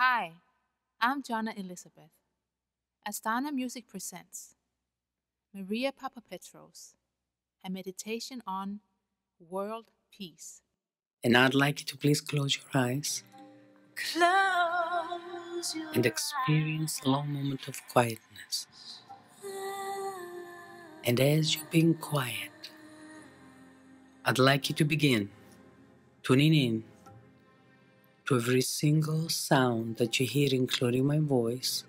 Hi, I'm Jana Elizabeth. Astana Music presents Maria Papapetros, a meditation on world peace. And I'd like you to please close your eyes Close your and experience a long moment of quietness. And as you're being quiet, I'd like you to begin tuning in to every single sound that you hear, including my voice,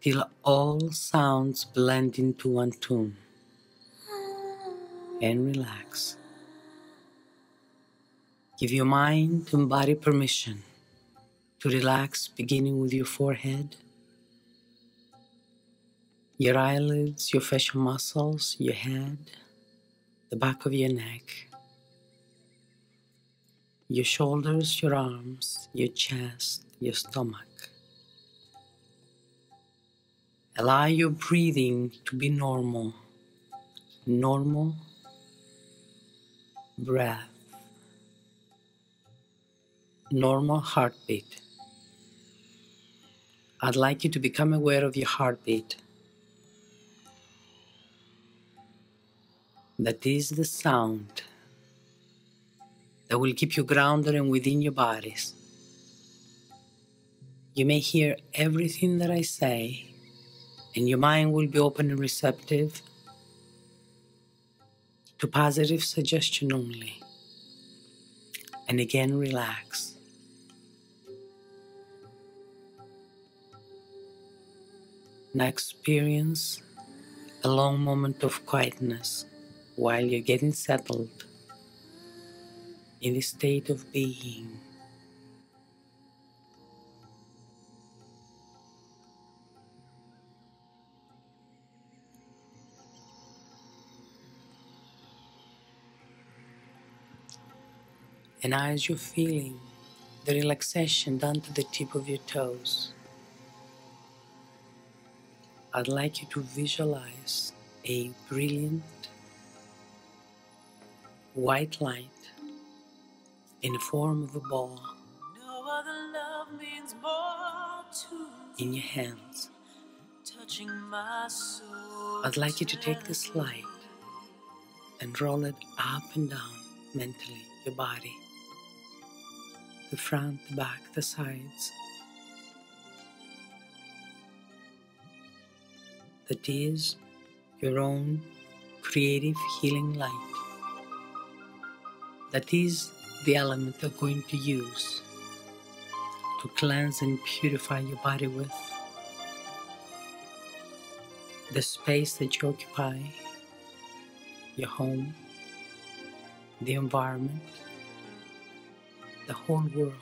till all sounds blend into one tune. And relax. Give your mind and body permission to relax, beginning with your forehead, your eyelids, your facial muscles, your head, the back of your neck, your shoulders, your arms, your chest, your stomach. Allow your breathing to be normal, normal breath, normal heartbeat. I'd like you to become aware of your heartbeat. That is the sound that will keep you grounded and within your bodies. You may hear everything that I say, and your mind will be open and receptive to positive suggestion only. And again, relax. Now experience a long moment of quietness while you're getting settled in the state of being. And as you're feeling the relaxation down to the tip of your toes, I'd like you to visualize a brilliant white light in the form of a ball No other love means more to in your hands. touching my soul. I'd like you to take this light and roll it up and down mentally, your body, the front, the back, the sides. That is your own creative healing light. That is the element you're going to use to cleanse and purify your body with. The space that you occupy, your home, the environment, the whole world.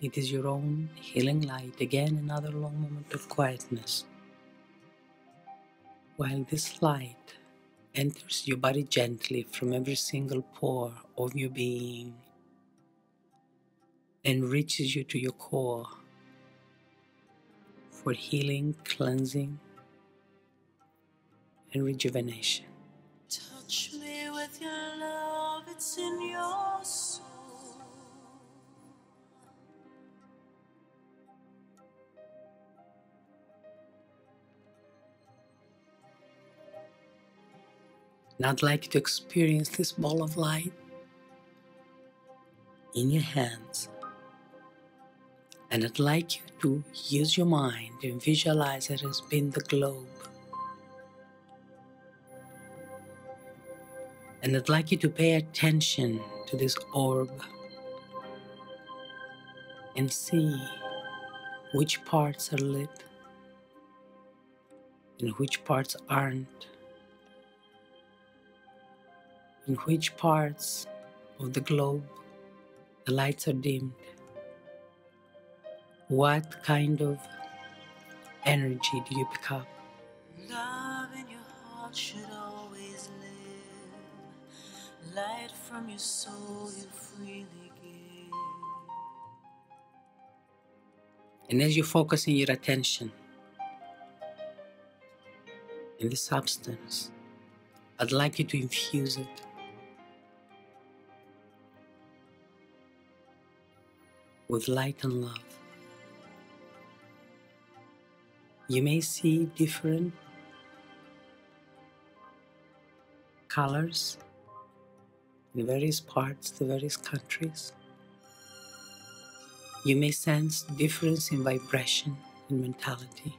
It is your own healing light. Again, another long moment of quietness. While this light enters your body gently from every single pore of your being and reaches you to your core for healing, cleansing, and rejuvenation. Touch me with your love, it's in your soul. And I'd like you to experience this ball of light in your hands. And I'd like you to use your mind and visualize it as being the globe. And I'd like you to pay attention to this orb and see which parts are lit and which parts aren't. In which parts of the globe the lights are dimmed. What kind of energy do you pick up? Love in your heart should always live. Light from your soul you freely give. And as you're focusing your attention in the substance, I'd like you to infuse it with light and love. You may see different colors in various parts, the various countries. You may sense difference in vibration, in mentality,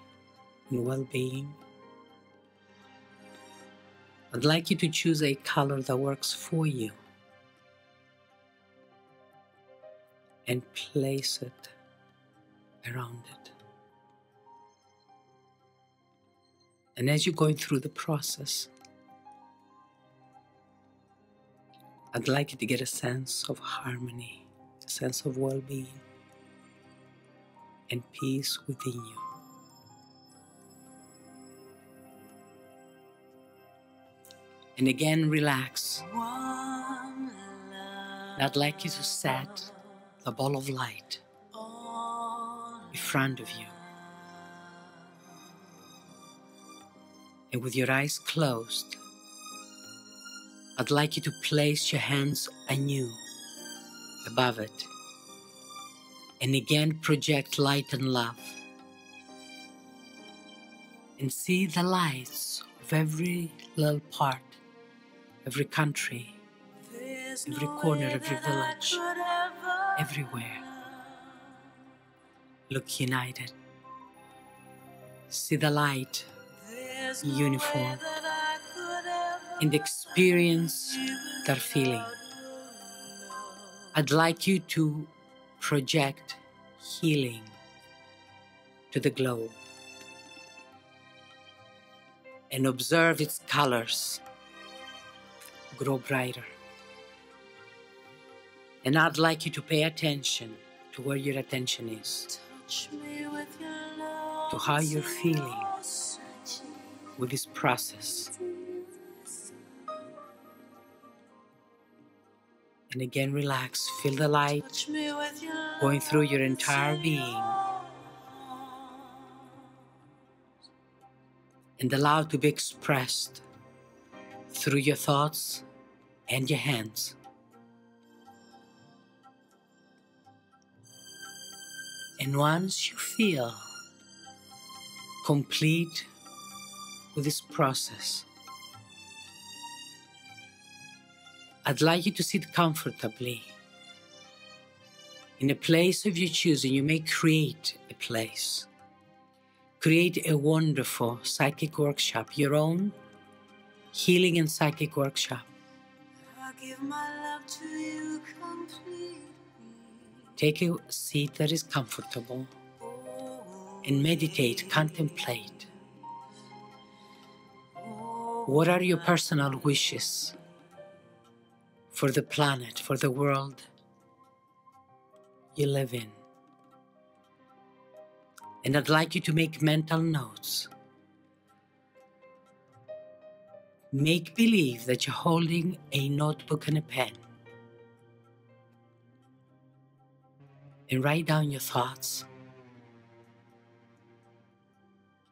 in well being. I'd like you to choose a color that works for you and place it around it. And as you're going through the process, I'd like you to get a sense of harmony, a sense of well being, and peace within you. And again, relax. I'd like you to set the ball of light in front of you. And with your eyes closed, I'd like you to place your hands anew above it and again project light and love. And see the lights of every little part, every country, every corner, every village, everywhere. Look united. See the light uniform way that I could ever and experience that feeling. I'd like you to project healing to the globe and observe its colors grow brighter. And I'd like you to pay attention to where your attention is, to how you're feeling with this process. And again, relax. Feel the light going through your entire being and allow to be expressed through your thoughts and your hands. And once you feel complete with this process, I'd like you to sit comfortably in a place of your choosing. You may create a place create a wonderful psychic workshop, your own healing and psychic workshop. I give my love to you completely. Take a seat that is comfortable and meditate, contemplate. What are your personal wishes for the planet, for the world you live in? And I'd like you to make mental notes. Make believe that you're holding a notebook and a pen. And write down your thoughts,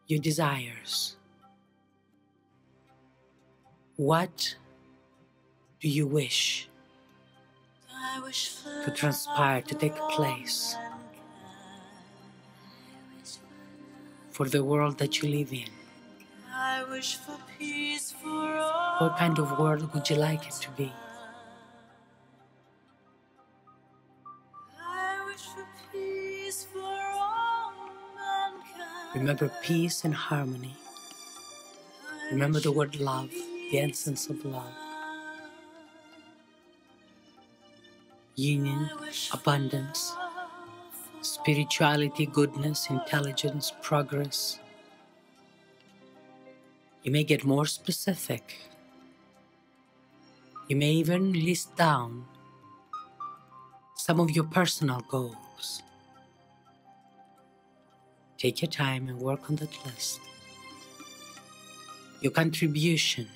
your desires. What do you wish to transpire, to take place for the world that you live in? What kind of world would you like it to be? Remember peace and harmony. Remember the word love, the essence of love, union, abundance, spirituality, goodness, intelligence, progress. You may get more specific. You may even list down some of your personal goals. Take your time and work on that list. Your contribution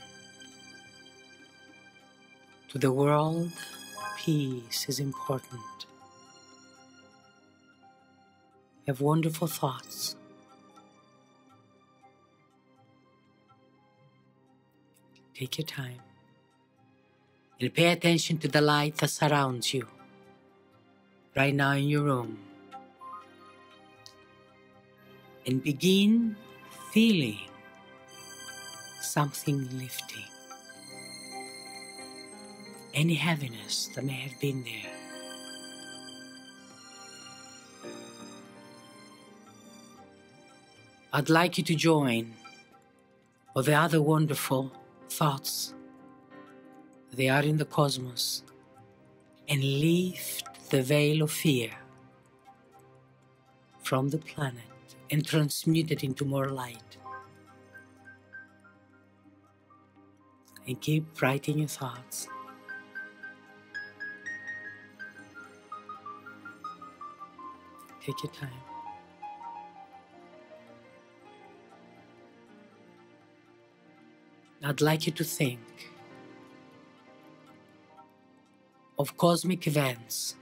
to the world peace is important. Have wonderful thoughts. Take your time and pay attention to the light that surrounds you. right now in your room and begin feeling something lifting. Any heaviness that may have been there. I'd like you to join all the other wonderful thoughts they are in the cosmos and lift the veil of fear from the planet and transmute it into more light. And keep writing your thoughts. Take your time. I'd like you to think of cosmic events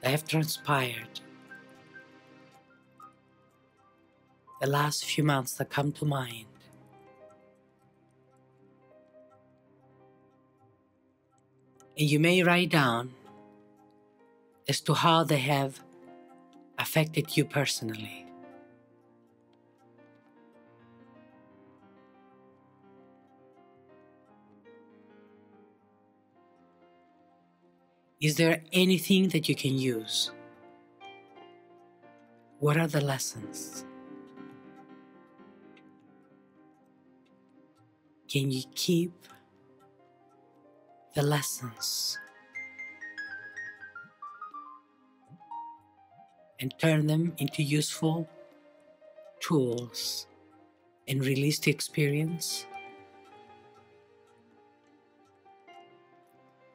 that have transpired the last few months that come to mind. And you may write down as to how they have affected you personally. Is there anything that you can use? What are the lessons? Can you keep the lessons and turn them into useful tools and release the experience?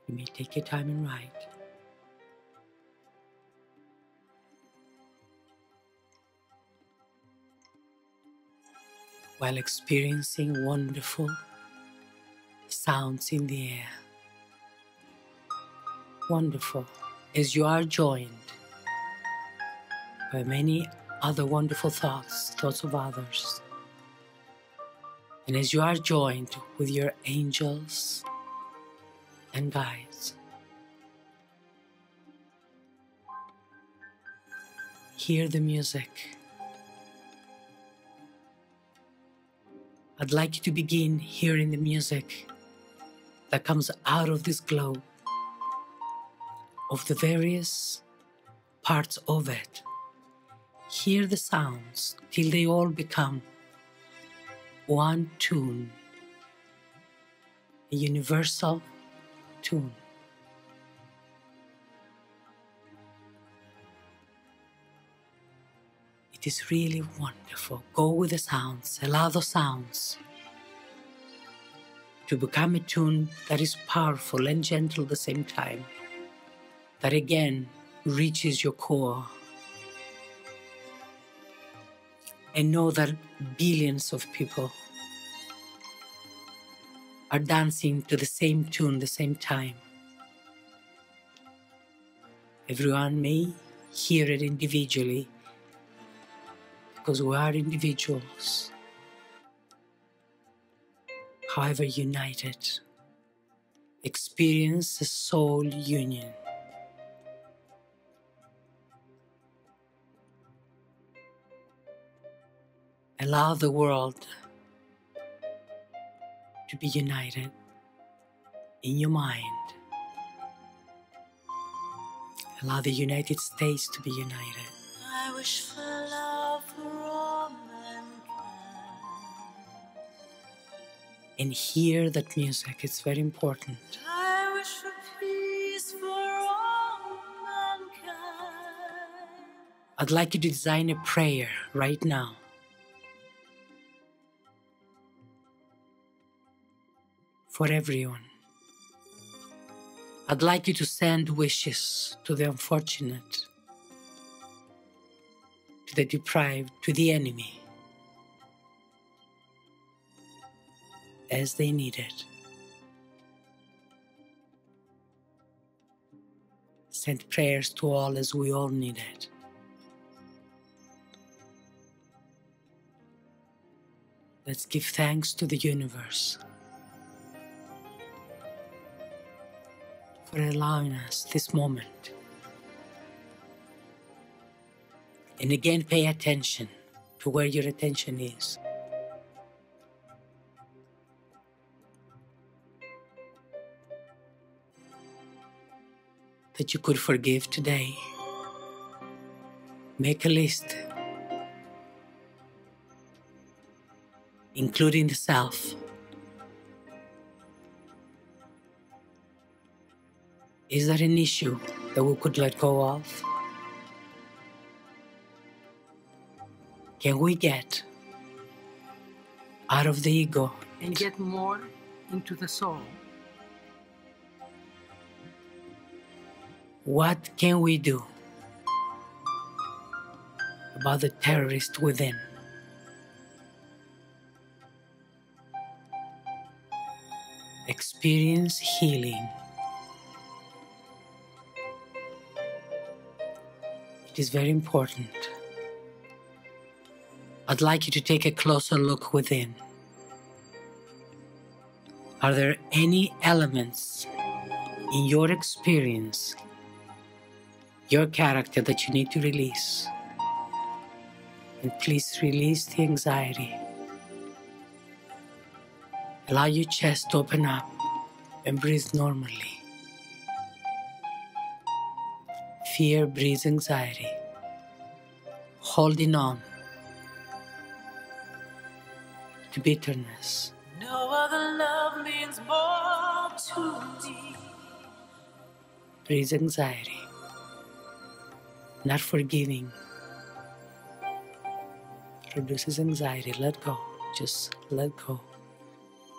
You may take your time and write. While experiencing wonderful sounds in the air. Wonderful as you are joined by many other wonderful thoughts, thoughts of others. And as you are joined with your angels and guides, hear the music. I'd like you to begin hearing the music that comes out of this globe, of the various parts of it. Hear the sounds till they all become one tune, a universal tune. It is really wonderful. Go with the sounds, allow the sounds to become a tune that is powerful and gentle at the same time, that again reaches your core. And know that billions of people are dancing to the same tune, the same time. Everyone may hear it individually because we are individuals. However, united, experience the soul union. Allow the world to be united in your mind. Allow the United States to be united. And hear that music, it's very important. I wish for peace for all mankind. I'd like you to design a prayer right now. For everyone. I'd like you to send wishes to the unfortunate, to the deprived, to the enemy, as they need it. Send prayers to all as we all need it. Let's give thanks to the universe for allowing us this moment. And again, pay attention to where your attention is. That you could forgive today. Make a list, including the self. Is there an issue that we could let go of? Can we get out of the ego and get more into the soul. What can we do about the terrorist within? Experience healing. It is very important. I'd like you to take a closer look within. Are there any elements in your experience, your character that you need to release? And please release the anxiety. Allow your chest to open up and breathe normally. Fear breeds anxiety. Holding on to bitterness. No other love means more to me. breeds anxiety. Not forgiving reduces anxiety. Let go. Just let go.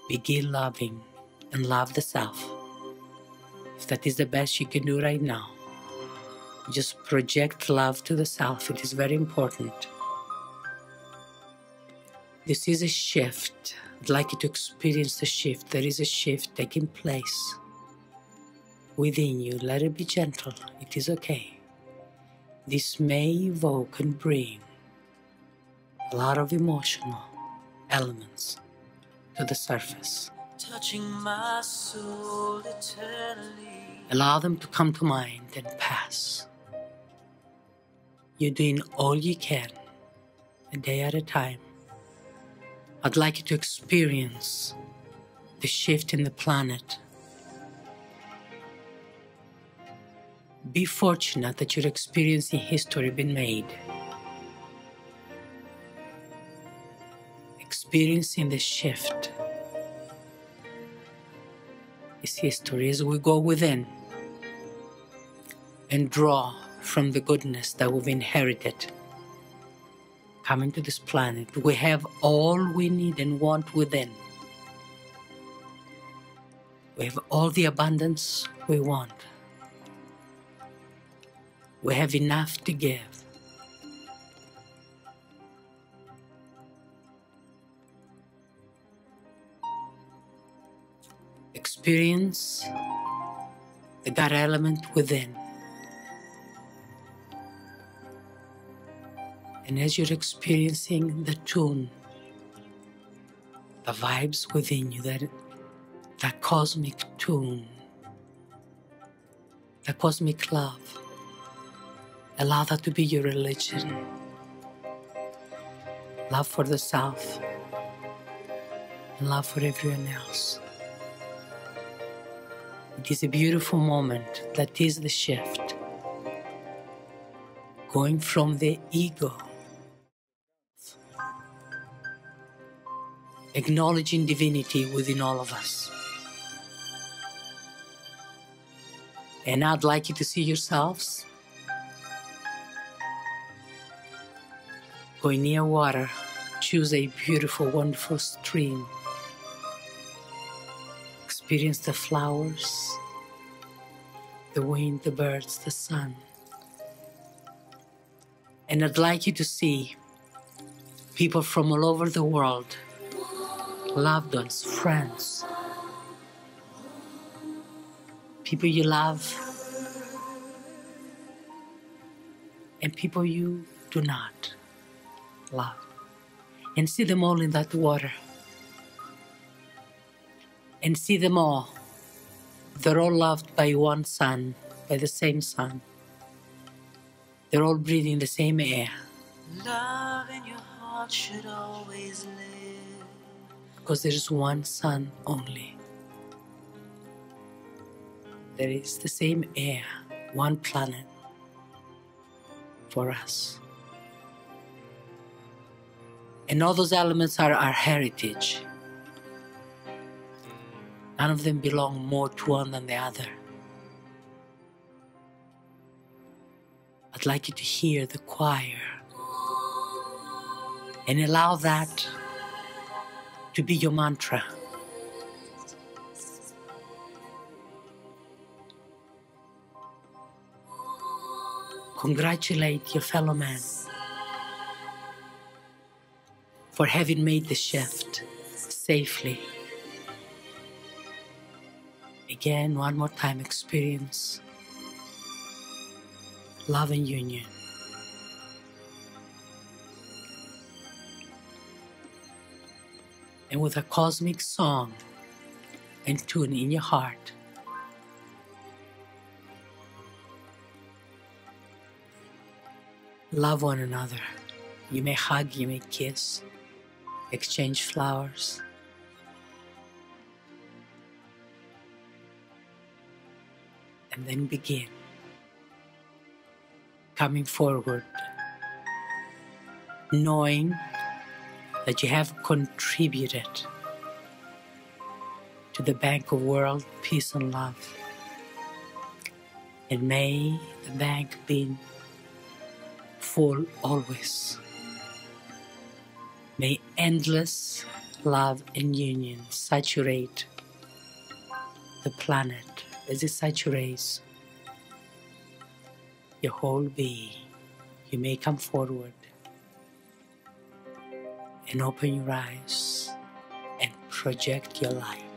Begin loving and love the self. If that is the best you can do right now, just project love to the self. It is very important. This is a shift. I'd like you to experience the shift. There is a shift taking place within you. Let it be gentle. It is okay. This may evoke and bring a lot of emotional elements to the surface. Touching my soul eternally. Allow them to come to mind and pass. You're doing all you can, a day at a time. I'd like you to experience the shift in the planet. Be fortunate that your experience in history been made. Experiencing the shift is history as we go within and draw from the goodness that we've inherited coming to this planet. We have all we need and want within. We have all the abundance we want. We have enough to give. Experience the God element within. And as you're experiencing the tune, the vibes within you, that, that cosmic tune, the cosmic love, allow that to be your religion. Love for the self and love for everyone else. It is a beautiful moment that is the shift. Going from the ego acknowledging divinity within all of us. And I'd like you to see yourselves going near water, choose a beautiful, wonderful stream. Experience the flowers, the wind, the birds, the sun. And I'd like you to see people from all over the world loved ones, friends, people you love, and people you do not love, and see them all in that water, and see them all. They're all loved by one sun, by the same sun. They're all breathing the same air, Love in your heart should always live. Because there is one sun only. There is the same air, one planet for us. And all those elements are our heritage. None of them belong more to one than the other. I'd like you to hear the choir and allow that to be your mantra. Congratulate your fellow man for having made the shift safely. Again, one more time, experience love and union. And with a cosmic song and tune in your heart, love one another. You may hug, you may kiss, exchange flowers. And then begin coming forward, knowing that you have contributed to the bank of world peace and love. And may the bank be full always. May endless love and union saturate the planet as it saturates your whole being. You may come forward and open your eyes and project your light.